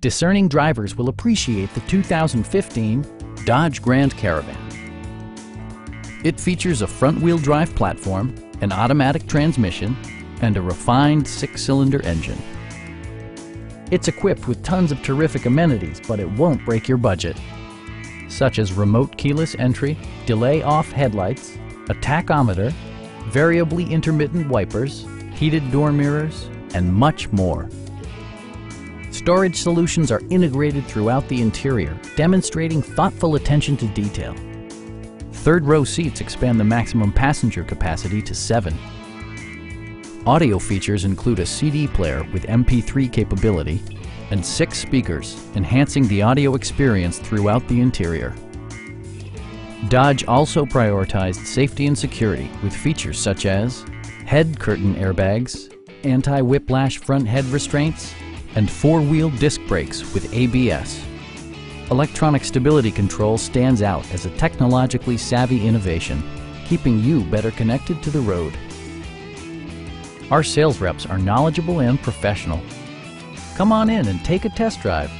discerning drivers will appreciate the 2015 Dodge Grand Caravan. It features a front-wheel drive platform, an automatic transmission, and a refined six-cylinder engine. It's equipped with tons of terrific amenities, but it won't break your budget, such as remote keyless entry, delay off headlights, a tachometer, variably intermittent wipers, heated door mirrors, and much more. Storage solutions are integrated throughout the interior, demonstrating thoughtful attention to detail. Third row seats expand the maximum passenger capacity to seven. Audio features include a CD player with MP3 capability and six speakers, enhancing the audio experience throughout the interior. Dodge also prioritized safety and security with features such as head curtain airbags, anti-whiplash front head restraints, and four-wheel disc brakes with ABS. Electronic stability control stands out as a technologically savvy innovation, keeping you better connected to the road. Our sales reps are knowledgeable and professional. Come on in and take a test drive.